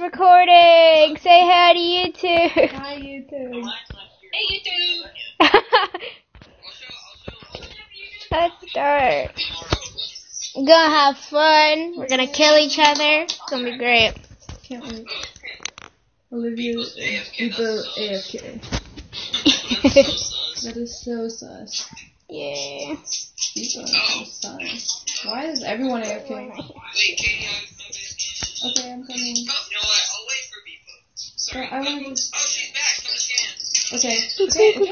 recording. Say hi to YouTube. Hi, YouTube. Hey, YouTube. Let's start. We're gonna have fun. We're gonna kill each other. It's gonna be great. Can't wait. Olivia People AFK. That is so sus. yeah. People are so sus. Why is everyone AFK? Okay, I'm coming. Oh, you know what? I'll wait for Beepo. Sorry. But I wanna Oh, she's back. Come to scan. Okay. Okay. okay.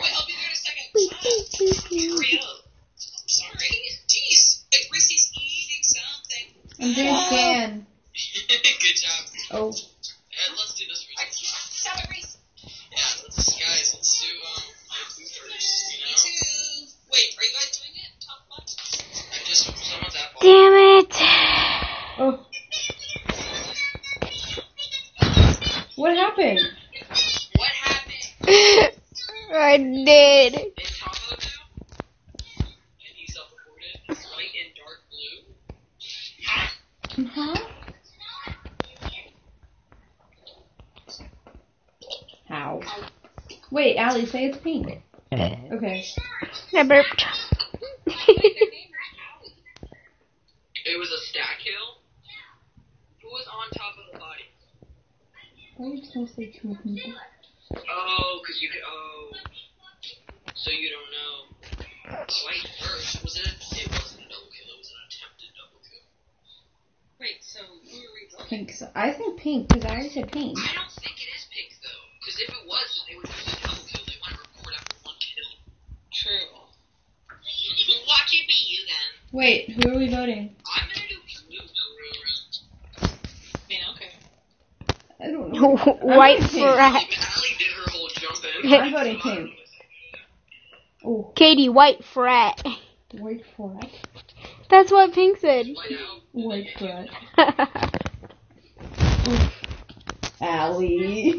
Wait, I'll be there in a second. Hurry up. I'm sorry. Jeez. Wait, Rissy's eating something. I'm doing scan. Good job. Oh. Uh, let's do this, Rissy. Stop it, Reese. Yeah, let's, guys, let's do, um, our boosters, you know? Wait, are you guys doing it? Top one? I'm just, someone's at ball. Damn it. Oh. What happened? What happened? I did. In Taco 2? Self-reported. White and dark blue. Huh? How? Wait, Allie, say it's pink. Eh. Okay. I burped. It was a stack kill. Who was on top of the body? Why are you supposed to say two people? Oh, cause you could. Oh, so you don't know. Oh, White first. Was it? A, it wasn't a double kill. It was an attempted double kill. Wait. So who are we voting? Pink. So I think pink because I already said pink. I don't think it is pink though. Because if it was, it would be a double kill. They want to record after one kill. True. Watch it be you then. Wait, who are we voting? I'm gonna do blue for Yeah, okay. I don't know. White I'm pink. frat. Allie did her whole jump in. I'm voting pink. Oh, Katie, white frat. white frat. That's what Pink said. White frat. Allie.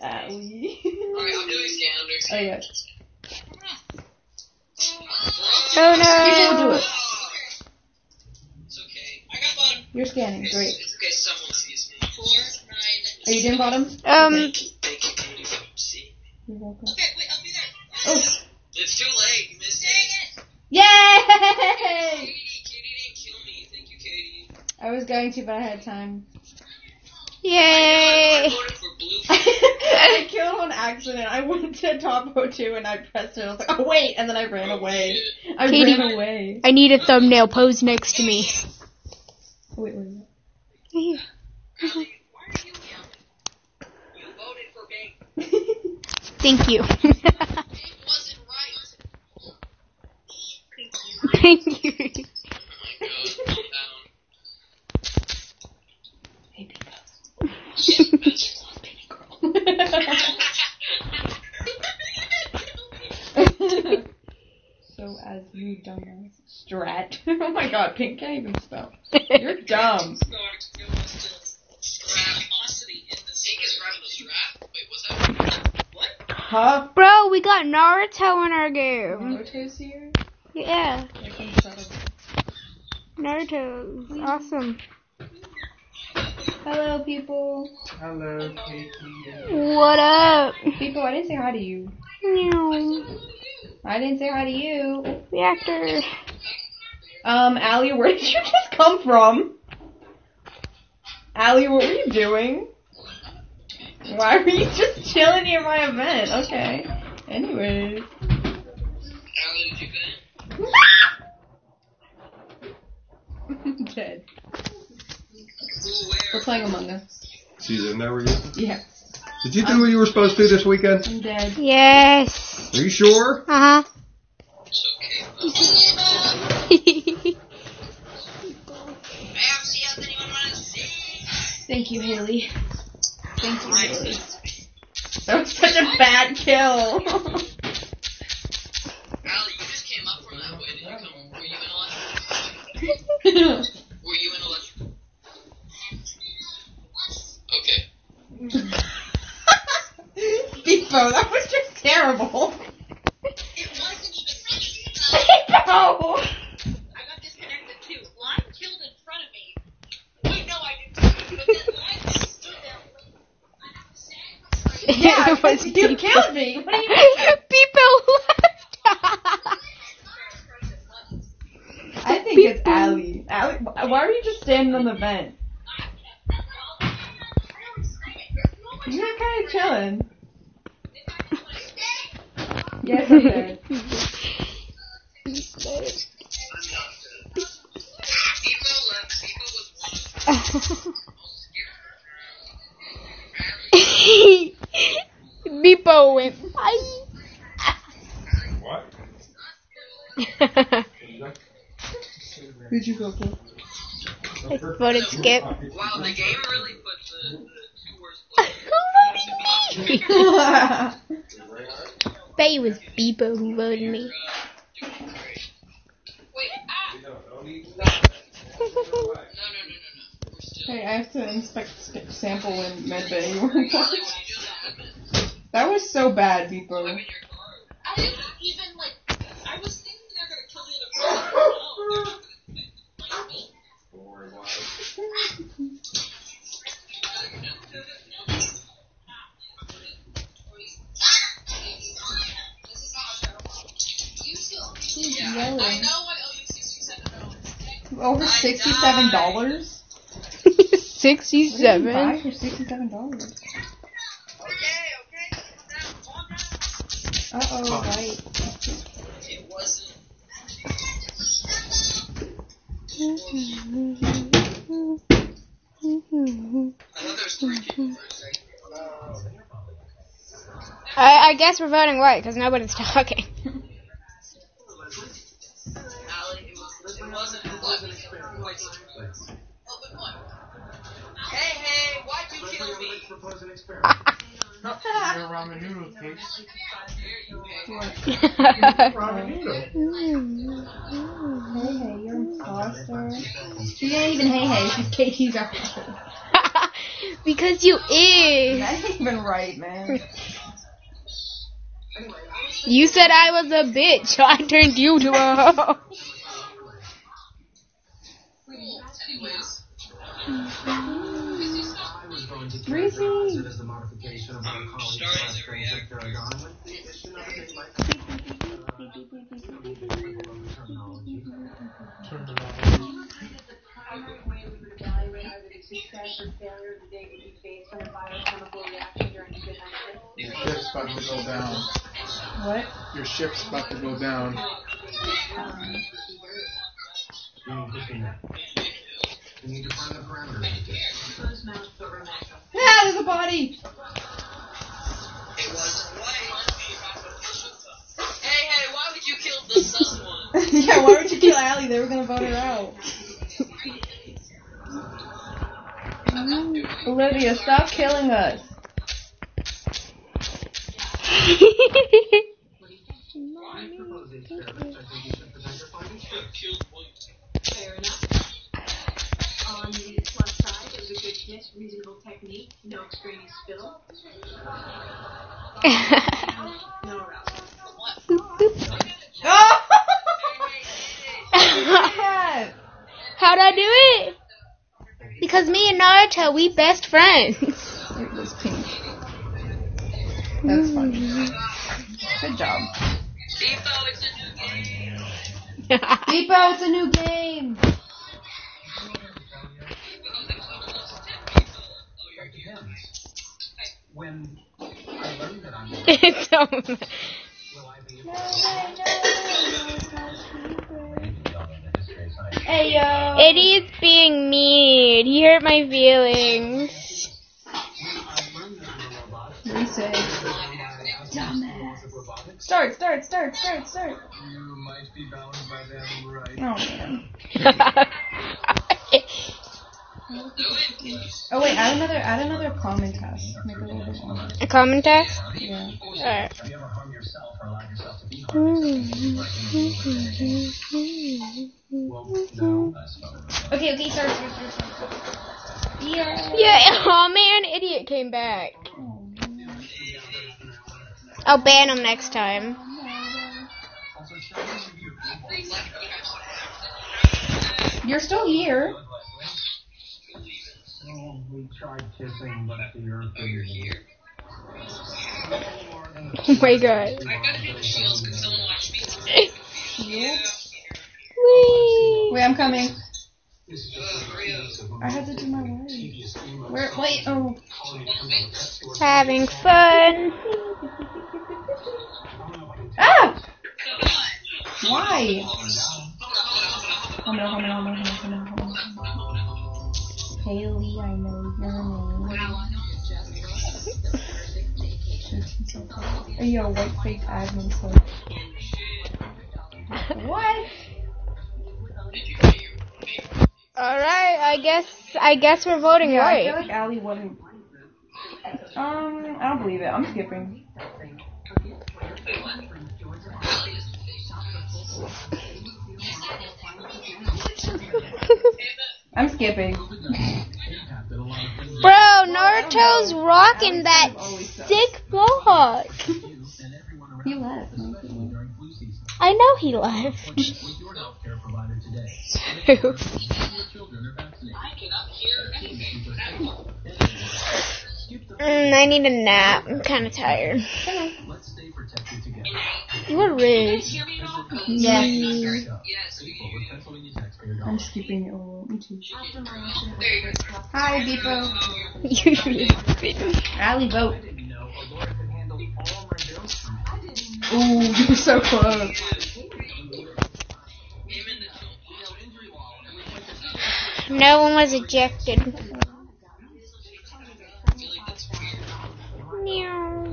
Allie. Alright, I'm doing scan. I'm Oh yeah. Oh, no. People do it. It's okay. I got bottom. You're scanning. Great. it's okay, someone Are you doing bottom? Um, Thank you, Katie, for see. You're welcome. Okay, wait, I'll be there. Oh. It's too late. You missed it. Yay! Katie, Katie didn't kill me. Thank you, Katie. I was going to, but I had time. I yay. voted for blue. I killed on accident. I went to top 02 and I pressed it. I was like, oh wait, and then I ran Oh, away. shit. I Katie. ran away. I need a thumbnail pose next to me. Wait, wait, wait. Allie, why are you yelling? You voted for pink. Thank you. Pink wasn't right. Thank you. My god, calm down. Hey, Pico. Shit, bitch. so as you dumbass. Strat. oh my god, Pink can't even spell. You're dumb. Huh? Bro, we got Naruto in our game. Naruto's here? Yeah, I can shut up. Naruto. Awesome. Hello, people. Hello, Katie. What up? People, I didn't say hi to you. Meow. I didn't say hi to you. Reactor. Um, Allie, where did you just come from? Allie, what were you doing? Why were you just chilling near my event? Okay. Anyways. Allie, did you get it? Dead. We're playing Among Us. She's in there with you? Yeah. Did you do what you were supposed to this weekend? I'm dead. Yes. Are you sure? Uh It's okay. huh. I have see how anyone want to see. Thank you, Haley. Thank you, That was such a bad kill. Allie, you just came up from that way. Did you come? Were you in electrical? Were you in electrical? Okay. Beepo, that was just terrible. It wasn't even Beepo! I got disconnected too. Lime killed in front of me. Wait, no, I didn't. You killed me. What do you mean? People left. I think it's Allie. Allie, why are you just standing on the vent? You're kind of chilling. Yes, I did. People left. People. Beepo went bye. What? Who'd you go for? I voted skip. Wow, the game really put the, the two worst Who voted me? Bet you was Beepo who voted me. Wait, ah! No, no, no, no, no. We're still. hey, I have to inspect sk- sample in medbay. You were Ellie, what do you do in that? That was so bad, I'm sixty-seven dollars. Sixty-seven. for sixty-seven dollars? Okay, okay, calm down, calm down. Uh oh, right. It wasn't. I thought there was three people first. I, I guess we're voting white because nobody's talking. Wasn't. It wasn't. Open one. Hey, hey, why'd you kill me? Your ramen noodle cakes. You go. Ramen noodle. Hey, hey, you're imposter. She ain't even hey, hey. She's Katie's after. because you is. That ain't even right, man. You said I was a bitch, so I turned you to a hoe. Anyways. Reese. I'm starting to react. Your ship's about to go down. What? Your ship's about to go down. Um, Yeah, there's a body. It was white. Hey, hey, why would you kill the sus one? yeah, why would you kill Allie? They were gonna vote her out. Olivia, stop killing us. Killed one. Fair enough. On the plus side, it was a good hit, reasonable technique, no extraneous spill, no arousal. Hey, How'd I do it? Because me and Naruto, we best friends. it was pink. That's funny. Good job. Default, it's a new game. Depot, it's a new game. It's so Hey yo. Eddie's being mean. He hurt my feelings. Reese. Start, start, start, start, start. You might be bound by them, right? Oh man. Oh wait, add another, add another common task. Make it a little bit longer. A comment text? Yeah. Alright. Okay, okay, start, start, start. start. Yeah. Yeah, oh man, idiot came back. I'll ban him next time. You're still here. We tried kissing, but the earth Oh, you're here. Oh my god. I gotta do the shields because someone watched me today. Whee! Wait, I'm coming. Hurry up. I had to do my work. Where? Wait. Oh. Having fun. Ah! Why? Oh no! Oh no! Oh no! Oh no! Oh no! Haley, I know your name. Are you a white fake admin clerk? What? Alright, I guess I guess we're voting Yeah, I feel like Allie wouldn't. Um, I don't believe it. I'm skipping. I'm skipping. Bro, Naruto's rocking that sick mohawk. He left. I know he left. Mm, I need a nap. I'm kind of tired. What rude. Yeah. Yes, we I'm skipping. it me too. There you go. Hi, Depot. You Allie, vote. Ooh, you were so close. Aim in the No one was ejected. I feel like that's. Meow.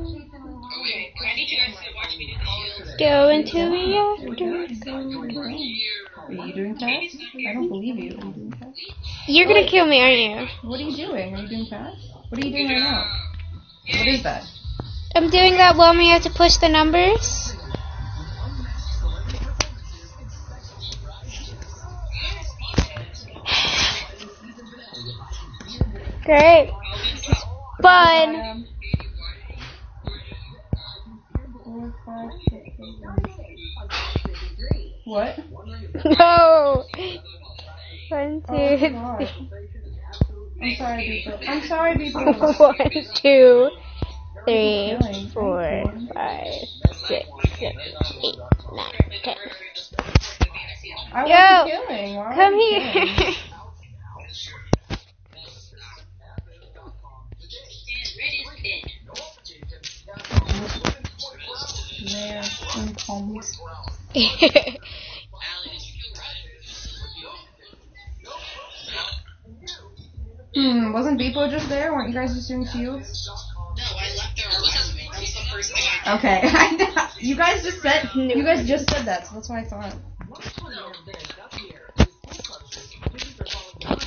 Wait, I need you guys to watch me do the shields. Go into the after. Are you doing tasks? I don't believe you. Are you doing tasks? You're gonna kill me, aren't you? What are you doing? Are you doing tasks? What are you doing right now? What is that? I'm doing that while where you have to push the numbers. Great. Fun. Um, four, five, six, eight, nine. What? No. One, Oh, two, God. I'm sorry, Depot. I'm sorry, Depot. one, two, three, four, five, six, seven, eight, nine, ten. I Yo. Come were you killing? here. In homes. Hmm, wasn't Depot just there? Weren't you guys just doing I Okay, I know. You guys just said you guys just said that, so that's why I thought.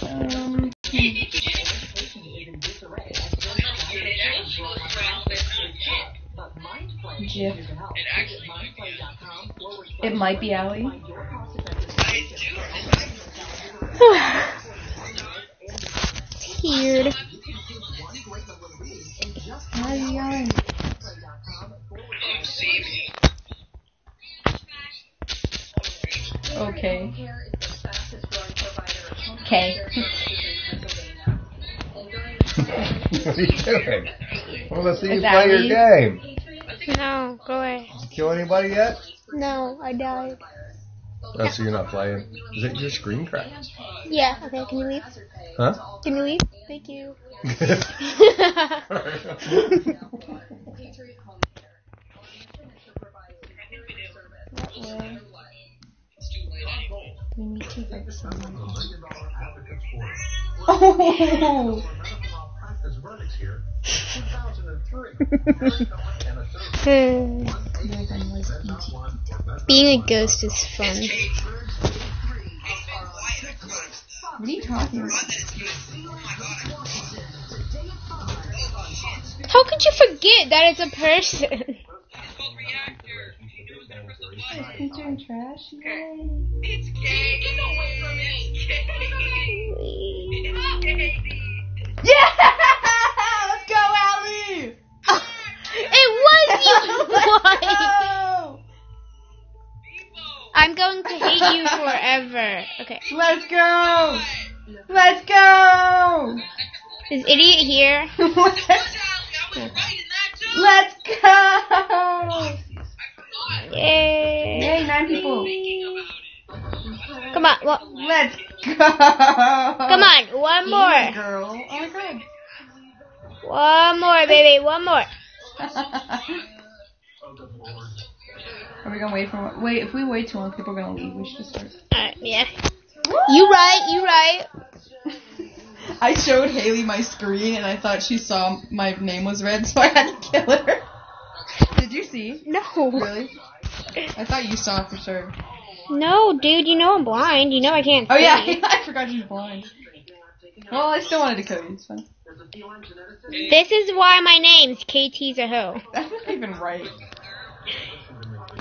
Um, GIF. It actually might be. It might be Allie. Weird. Why are you yelling? See me. Okay. Okay. what are you doing? I want to see you play your game. No, go away. Did you kill anybody yet? No, I died. Oh, so you're not playing. Is it your screen cracked? Yeah, okay, can you leave? Huh? Can you leave? Thank you. We need to get someone. Oh! Being a ghost is fun. What are you talking about? How could you forget that it's a person? He's doing trash? Yay. It's gay. Get away from me. It's gay. Yeah! Let's go, Allie! it was you! Why? I'm going to hate you forever. Okay. Let's go! Let's go! Is idiot here? What? I was right in that too. Let's go! Yay! Yay, nine people. Come on, well, Let's go! come on, one more. girl. Oh my god. One more, baby, one more. Are we gonna wait for wait? If we wait too long, people are gonna leave. We should just start. Alright, yeah. You right, you right. I showed Haley my screen and I thought she saw my name was red, so I had to kill her. Did you see? No. Really? I thought you saw for sure. No, dude, you know I'm blind. You know I can't Oh see. yeah, I forgot you were blind. Well, I still wanted to kill you. It's fine. This is why my name's KT's a hoe. That's not even right.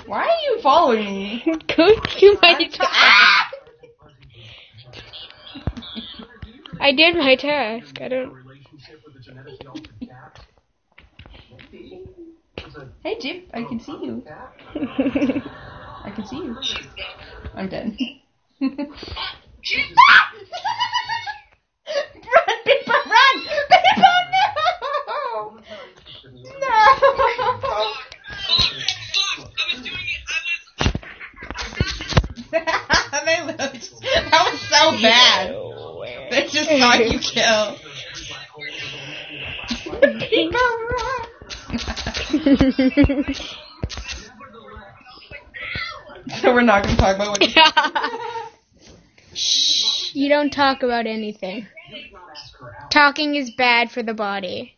Why are you following me? Go to my task. I did my task. I don't. Hey, Jip, I can see you. I can see you. I'm dead. No! They just, that was so bad. They just saw you kill. So we're not gonna talk about what. you don't talk about anything. Talking is bad for the body.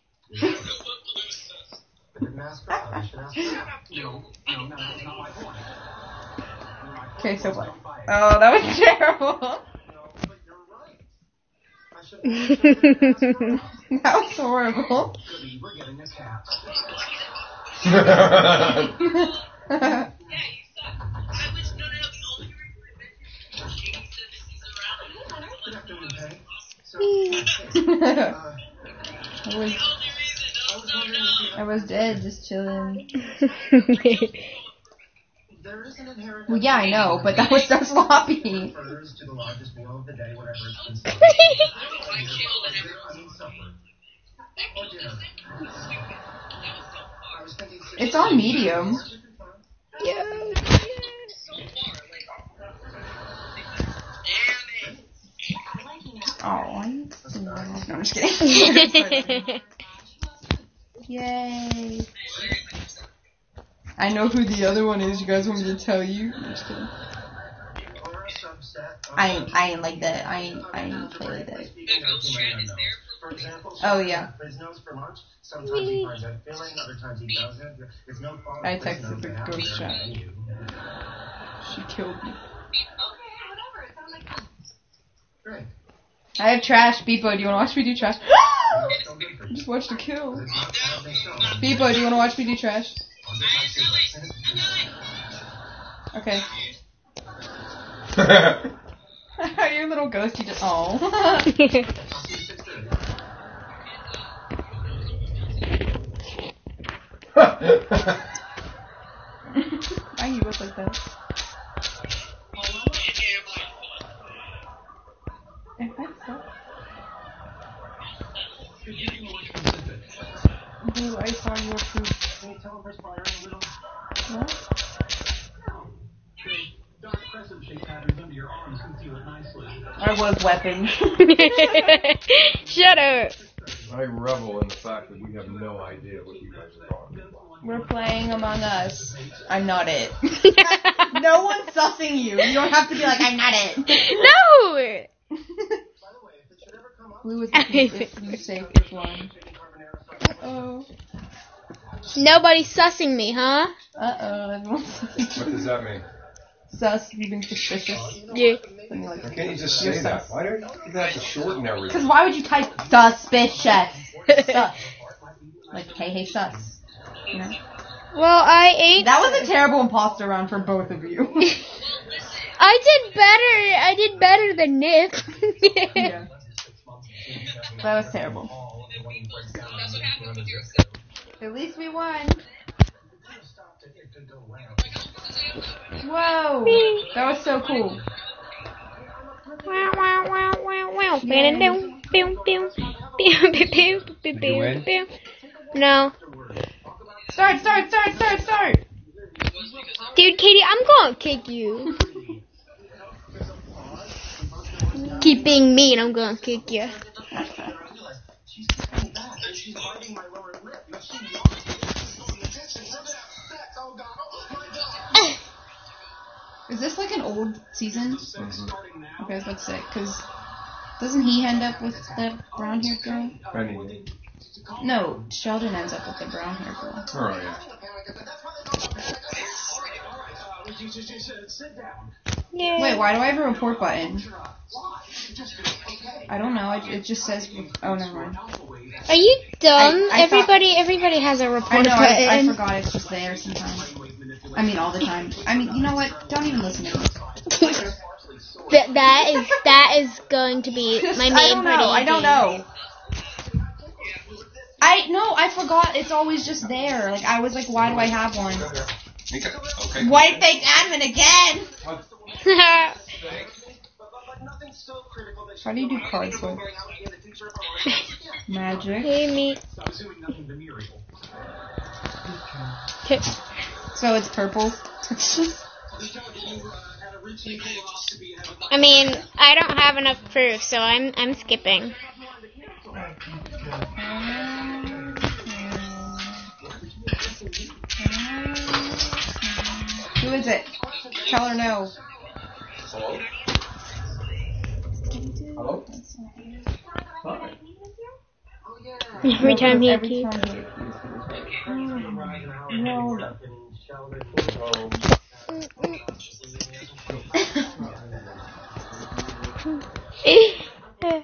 Okay, so what? Oh, that was terrible. That was horrible. Yeah, you suck. I was, I was dead, just chilling. Well, yeah, I know, but that was so sloppy. It's on medium. Oh, I'm no, I'm just kidding. Yay! I know who the other one is. You guys want me to tell you? I'm just kidding. I ain't, I ain't like that. I ain't, I ain't play like that. Oh yeah. I texted the ghost chat. She killed me. I have trash. Beepo, do you want to watch me do trash? Ah! Just watch the kill. Beepo, do you want to watch me do trash? Okay. Your little ghost, you just. Oh. Why you look like that? Boo, I saw your poop. What? I was weapon. Shut up. I revel in the fact that we have no idea what you guys are talking about. We're playing Among Us. I'm not it. no one's sussing you. You don't have to be like, I'm not it. no. Blue is if you safe if one. Uh-oh. Nobody's sussing me, huh? Uh-oh, everyone's What does that mean? Sus, you've been suspicious. Yeah. Like Why can't you just You're say that? sus. Why don't you have to shorten everything? Because why would you type suspicious? sus. Like, hey, hey, sus. You know? Well, I ate. That was a terrible imposter round for both of you. I did better. I did better than Nick. yeah. That was terrible. At least we won. Whoa! That was so cool. Wow, wow, wow, wow, wow. Pew, pew, pew, pew, pew, pew, pew, Did you win? pew. No. Start, start, start, start, start. Dude, Katie, I'm gonna kick you. Keep being mean, I'm gonna kick you. Is this like an old season? Okay, I was about to say, because doesn't he end up with the brown haired girl? Anyway. No, Sheldon ends up with the brown haired girl. Oh, yeah. Yeah. Wait, why do I have a report button? I don't know. It, it just says. Oh, never mind. Are you dumb? I- I thought- everybody, everybody has a report know. I, I forgot it's just there sometimes. I mean, all the time. I mean, you know what? Don't even listen to me. That that is that is going to be my main I don't know. I don't know. I no. I forgot. It's always just there. Like I was like, why do I have one? Okay. White fake admin again. How do you do card flip? Magic. hey, me. Okay. So it's purple. I mean, I don't have enough proof, so I'm I'm skipping. Who is it? Tell her no. Hello? Hello? Hi. Every time he Every keeps. time he- No.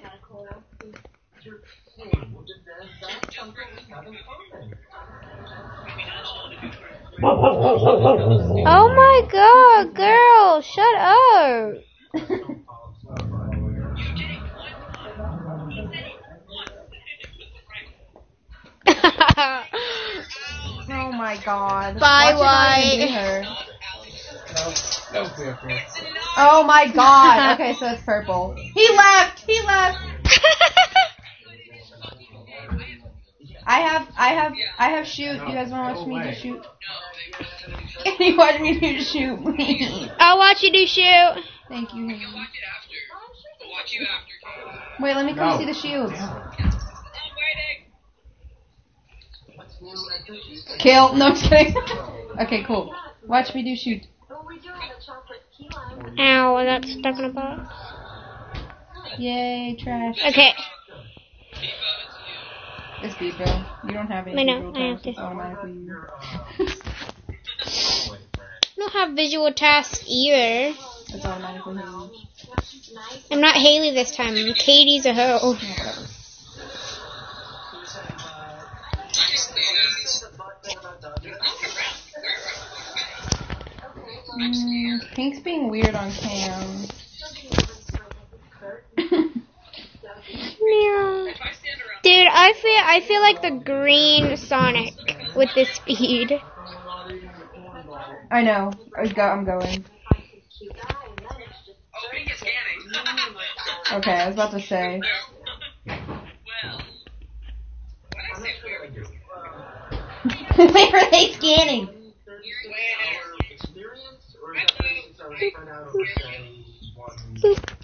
Oh my god, girl, shut up. Oh my god. Bye, Watch it not even White. be her. no, that was the after. Oh my god. Okay, so it's purple. He left. He left. I have, I have, I have shoot. You guys want to watch me do shoot? Can you watch me do shoot, please? I'll watch you do shoot. Thank you. Haley. Watch it after. I'll watch you after. Wait, let me come No. see the shields. Kill. No, I'm just kidding. okay, cool. Watch me do shoot. What we doing? The chocolate key lime. Ow, I got stuck in a box. Yay, trash. Okay. It's Beepo. You don't have any I know, I have tasks, it's to. automatically. I don't have visual tasks either. It's automatically you. I'm not Haley this time. I'm Katie's a hoe. Mm, Pink's being weird on cam. Meow. Dude, I feel I feel like the green Sonic with the speed. I know. I go, I'm going. Oh, pink is scanning. Okay, I was about to say. well, when I say weird, Where are they scanning?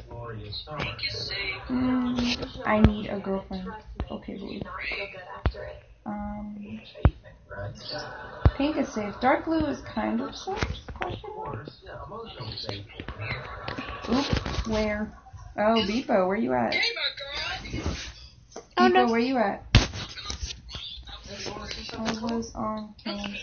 Mm, I need a girlfriend. Okay, believe. Um, pink is safe. Dark blue is kind of safe. Question mark. Oop, where? Oh, Beepo, where you at? Hey, my girl. Oh, Beepo, where you at? I was on cam.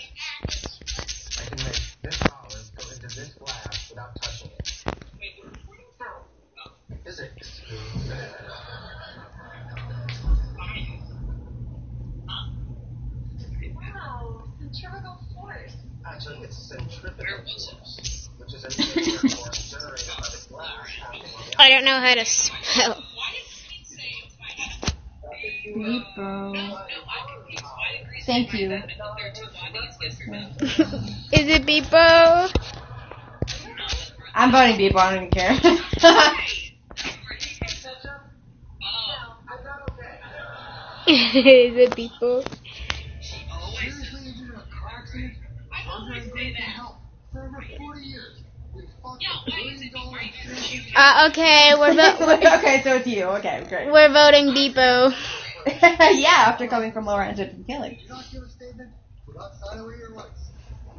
Centrifugal force. Actually, it's centrifugal force, which is a force generated by the glass happening on the I don't know how to spell. Beepo. Thank you. Is it Beepo? I'm voting Beepo. I don't even care. Is it Beepo? Uh, okay, we're vo- okay, so it's you. Okay, great. we're voting Depot. yeah, after coming from lower engine from killing.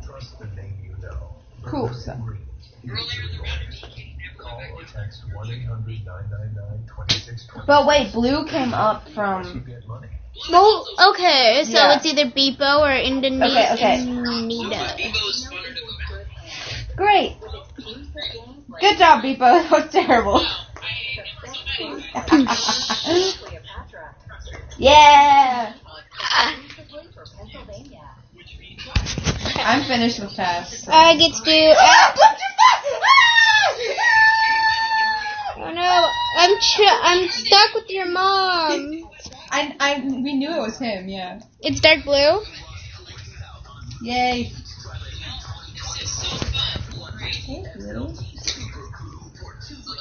Trust the name you know. Cool. So. Earlier in the round, he never Call went or back text 1 800 999 2620 But wait, blue came up from. get. Well, okay, so Yeah. it's either Beepo or Indonesia. Okay, okay. Great. Good job, Beepo. That was terrible. yeah. I'm finished with pass. so- I get to do. Ah, that! Oh no, I'm ch- I'm stuck with your mom. I, I, we knew it was him, yeah. It's dark blue. Yay.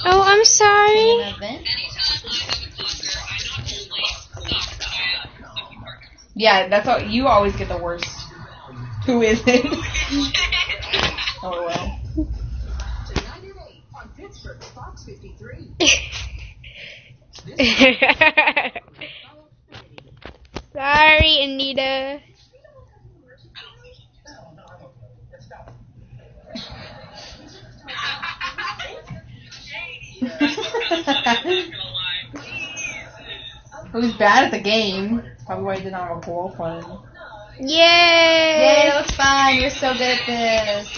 Oh, I'm sorry. Yeah, that's all. You always get the worst. Who is it? oh well. sorry, Anita. Who's bad at the game? Probably why he didn't have a girlfriend. Yay! Yay, that's fine. You're so good at this.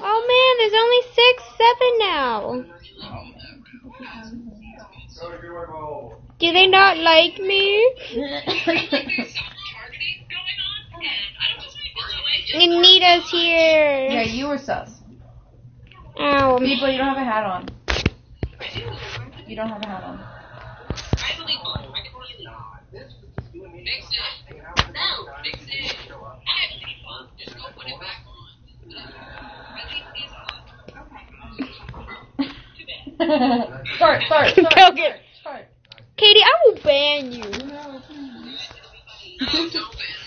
Oh man, there's only six, seven now. Do they not like me? Anita's here. Yeah, you were sus. Ow. People, you don't have a hat on. You don't have a hat on. Fix it. No, fix it. I have any fun. Just go put it back on. Start, start, start. Go get her. start. Katie, I will ban you.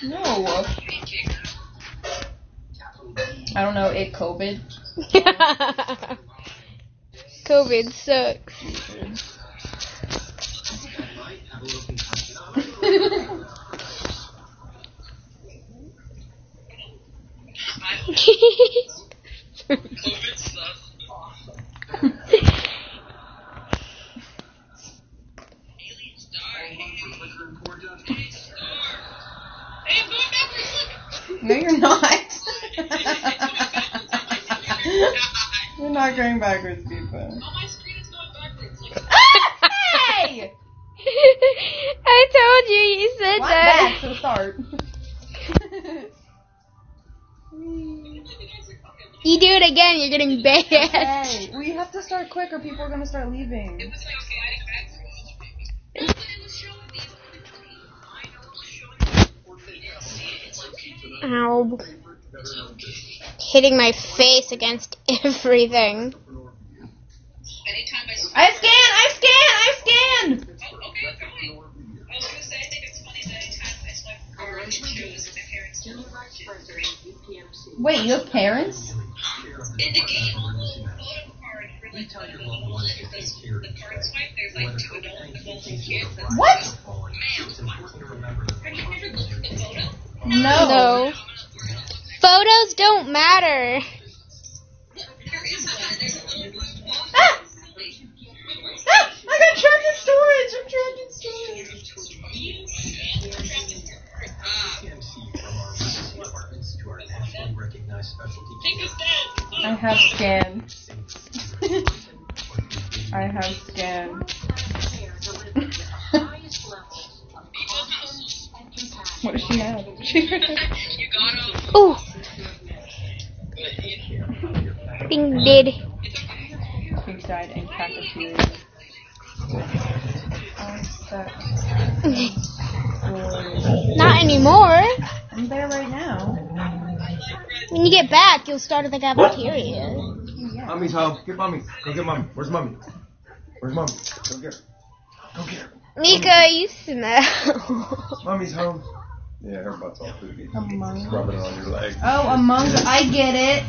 No, No. I don't know, it COVID. COVID sucks. COVID sucks. Alien star. Hey, star. Hey, I'm going backwards. Look. no, you're not. you're not going backwards, people. On oh, my screen, is going backwards. Like, ah, hey! I told you you said What? that. Back to the start. You do it again, you're getting banned. hey, we have to start quick or people are gonna start leaving. Ow. Hitting my face against everything. I scan! I scan! I scan! Oh, okay, fine. I was gonna say, I think it's funny that anytime I swipe forward, it my parents do Wait, you have parents? In the game, on the photo card for like the, the one the card swipe, there's like two adults and both kids. What? No. No. Photos don't matter. There is one. There's a little blue wall. Ah! Ah! I got trapped in storage! I'm trapped in storage! Think of that. I have scan. I have scan. what does she have? You got him. Ooh. Bing did. Pink side and cafeteria. Oh, sucks. Not anymore. I'm there right now. When you get back, you'll start at the cafeteria. Mommy's home. Get mommy. Go get mommy. Where's mommy? Where's mommy? Go get her. Go get her. Mika, you smell. Mommy's home. Yeah, her butt's all poopy. Among Rubbing it on your leg. Oh, Among I get it.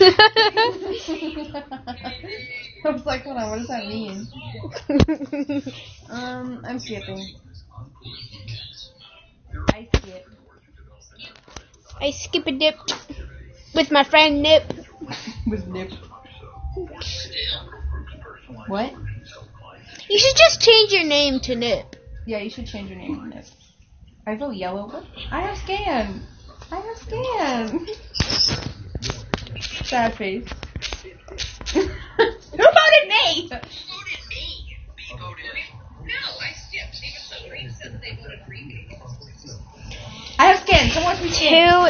I was like, hold on, what does that mean? Um, I'm skipping. I skip. I skip a dip with my friend Nip. With Nip. What? You should just change your name to Nip. Yeah, you should change your name to Nip. I vote yellow. What? I have scan. I have scan. Sad face. Who voted me? voted me. Me voted. No, I skipped. Even though Green said they voted for. I have scan. Come watch me scan. Two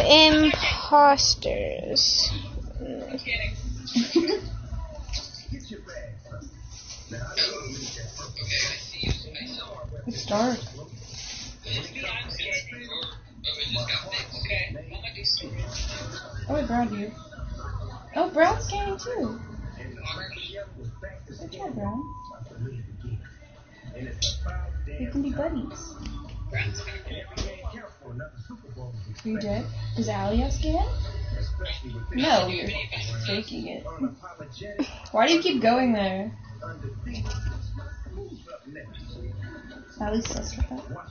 imposters. Okay, I Brown, you. Oh, Brown's scanning too. Good job, Brown. We can be buddies. Are You did? Does have scan? No, you're faking it. Why do you keep going there? Allie's sus with that. What? Are?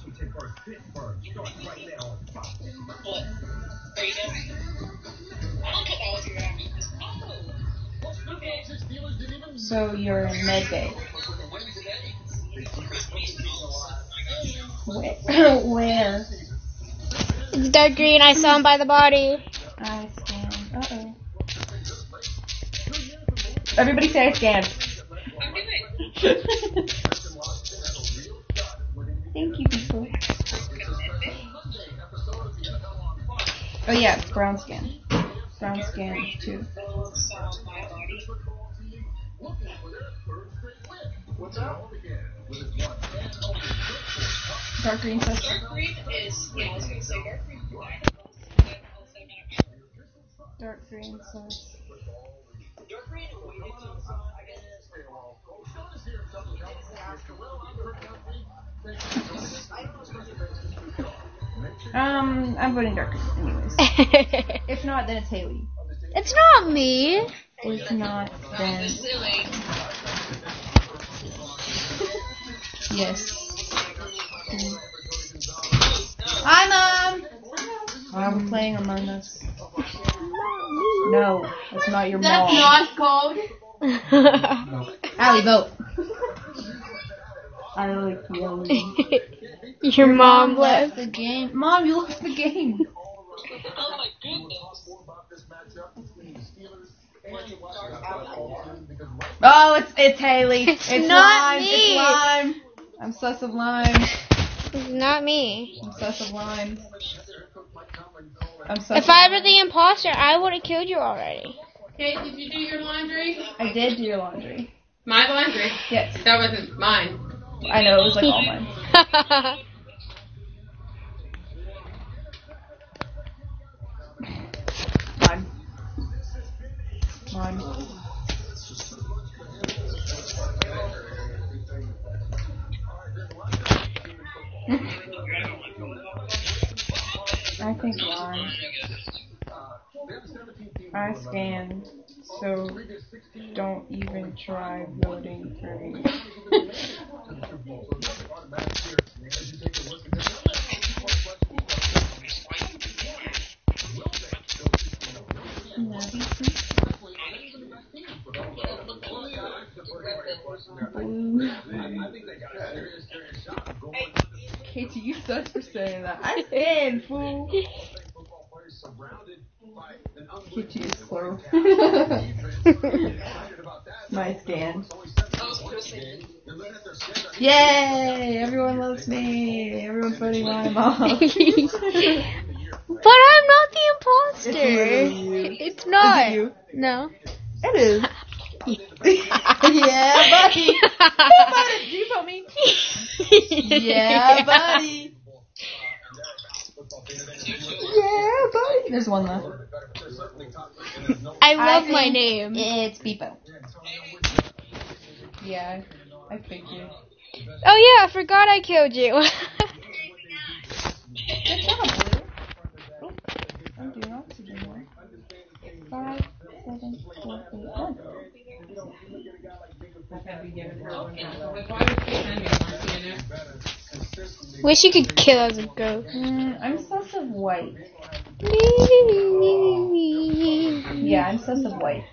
I don't think that was your action. So you're in med bay. Where? Where? It's dark green. I saw him by the body. I scan. Uh oh. Everybody say I scanned. Thank you, people. Oh yeah, brown scan. Brown scan too. Dark green says. Dark green is, yeah, I was gonna say dark green. Dark green says. Um, I'm voting dark anyways. If not, then it's Haley. it's not me. If not, then yes. Hi, mom. I'm playing Among Us. No, that's not your mom. That's not code. Allie, vote. I like yelling. Your mom left. the game. Mom, you left the game. Oh my goodness. Oh, it's it's Haley. It's It's, not lime. me. It's lime. I'm so sublime. It's not me. I'm so sublime. I'm so. If I were the imposter, I would have killed you already. Okay, did you do your laundry? I did do your laundry. My laundry. Yes, That wasn't mine. I know it was like all mine. Mine. Mine. I think mine. I scanned, so don't even try voting for me. That. I stand, fool. Katie is slow. My scan. Yay! Everyone loves me. Everyone's voting my mom. but I'm not the imposter. literally you. It's not. It you? No. It is. yeah, buddy. Who voted? You vote me. Yeah, buddy. Yeah, buddy. There's one left. I love I my name. It's Beepo. Yeah, I figured. Oh yeah, I forgot I killed you. Good job, Blue. Oh, I'm doing oxygen now. five, seven, four, eight, one. Wish you could kill as a ghost. Mm, I'm sus of white. Yeah, I'm sus of white.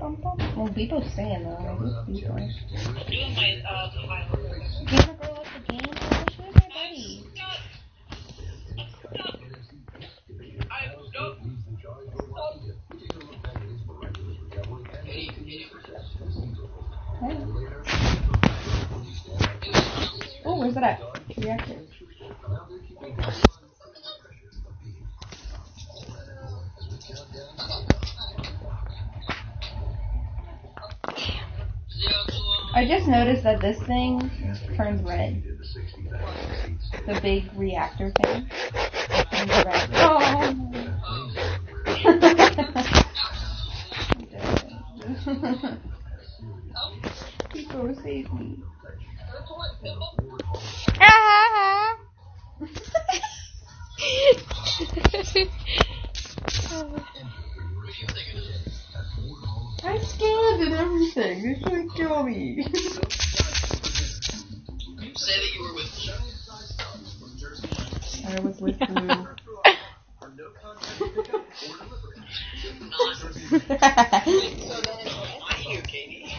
Bum, bum. Well, Beeto's singing though. Just this thing turns red. The big reactor thing. Oh! People save me. I'm scared and everything. They're to kill me. Say that you were with I was with Blue. I.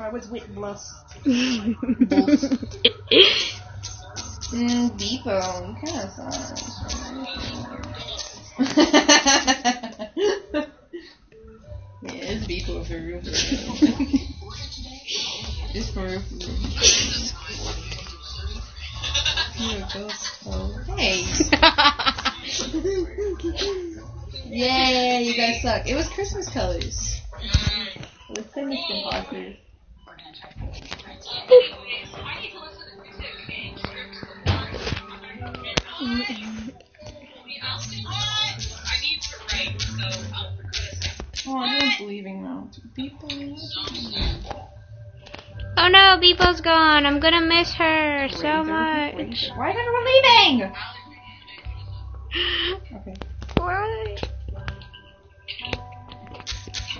I was with Blus. Mm, Depot. Kind of sucks. yeah, it's Depot for real. It's for real. You're a ghost, though. Hey. yeah, you guys suck. It was Christmas colors. Let's finish the boxers. I need to write, so I'll oh no, Beepo's gone. I'm gonna miss her so much. Why is everyone leaving? Okay. Why?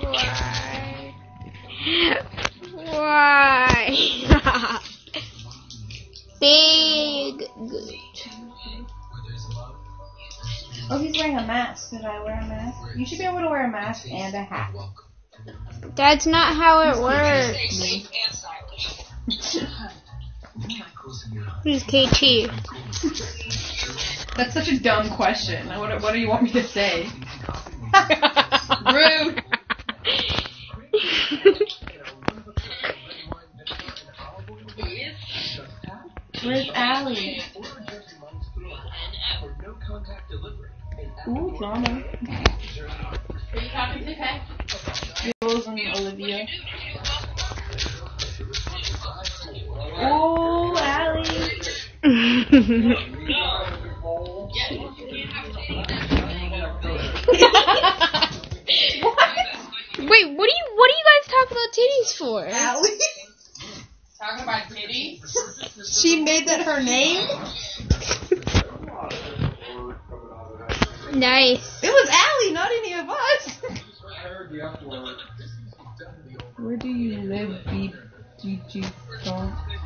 Why? Why? Big good. Oh, he's wearing a mask. Did I wear a mask? You should be able to wear a mask and a hat. That's not how it works. Who's KT? That's such a dumb question. What, what do you want me to say? Rude.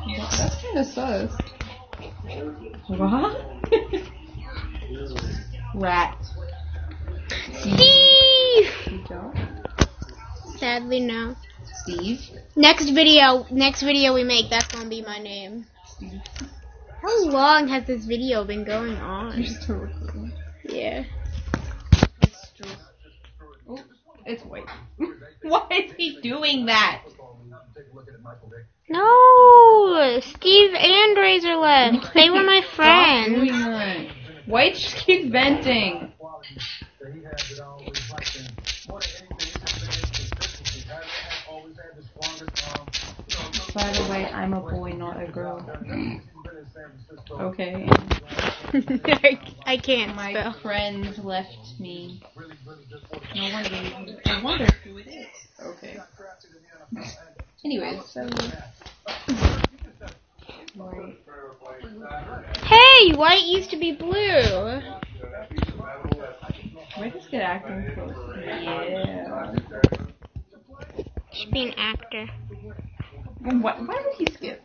That's kind of sus. What? Rat. Steve. Sadly no. Steve. Next video next video we make, that's gonna be my name. How long has this video been going on? Just to record. Yeah. Oh, it's white. Why is he doing that? No, Steve and Razor left. They were my friends. White just keeps venting. By the way, I'm a boy, not a girl. Okay. I, I can't My spell. friends left me. No wonder. I wonder who it is. Okay. Anyways, so. Hey, white used to be blue. Where's this good acting? Yeah. Should be an actor. What, why did he skip?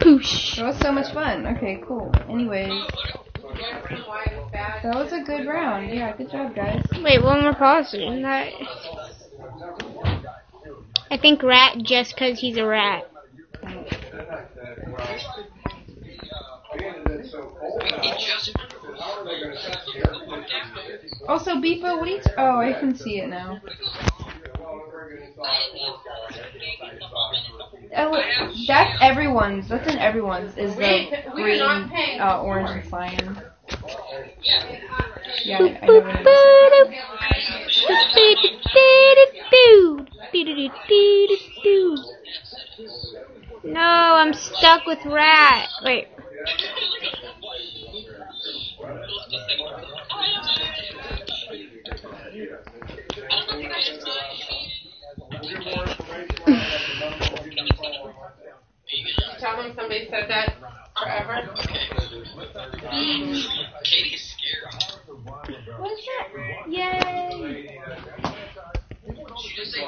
Poosh. That was so much fun. Okay, cool. Anyways, that was a good round. Yeah, good job, guys. Wait, one more pause. Isn't that? I think rat just 'cause he's a rat. Also, Beepo, what are you? Oh, I can see it now. Oh, that's everyone's. That's in everyone's. Is the We- we are green, uh, orange, and cyan? Yeah, I, I know what it is. No, I'm stuck with rat. Wait. Tell them somebody said that forever. Katie's scared. What's that? Yay! She just said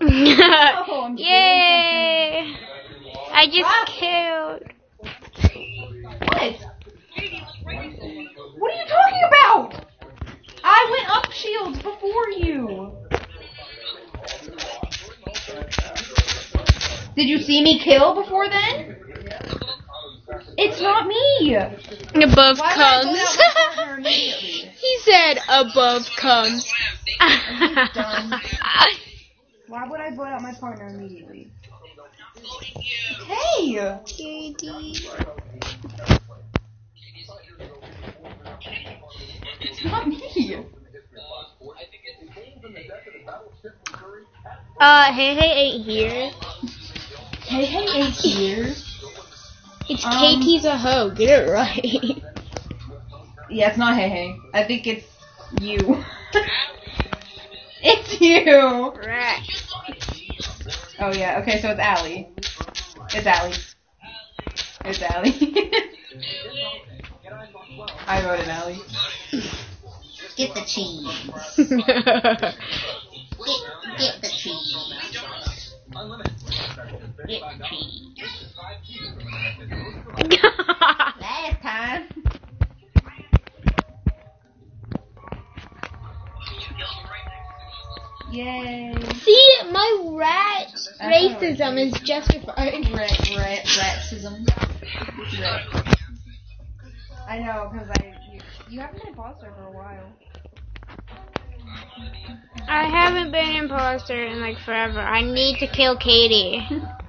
Oh, I'm Yay! I just killed. What? What are you talking about? I went up shields before you. Did you see me kill before then? It's not me. Above Why would I go comes. out with partner immediately? he said above comes. Why would I vote out my partner immediately? Hey! It's not me. uh, hey, hey, ain't here. Hey, hey, eight here. It's Um, KT's a hoe. Get it right. Yeah, it's not hey hey. I think it's you. it's you. Rat. Oh yeah. Okay, so it's Allie. It's Allie. It's Allie. I voted Allie. Get the cheese. Get, get the cheese. Get cheese. Last time. Yay. See, my rat racism is justified. Rat, rat, ratism. Rat. I know, because I. You, you haven't been imposter for a while. I haven't been imposter in like forever. I need to kill Katie.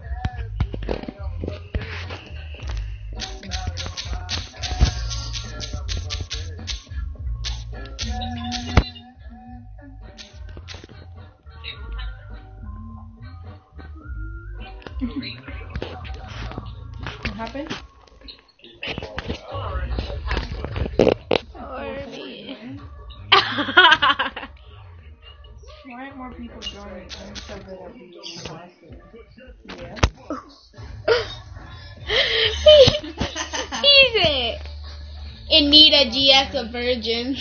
virgin.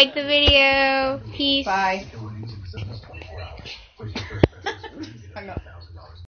Like the video. Peace. Bye.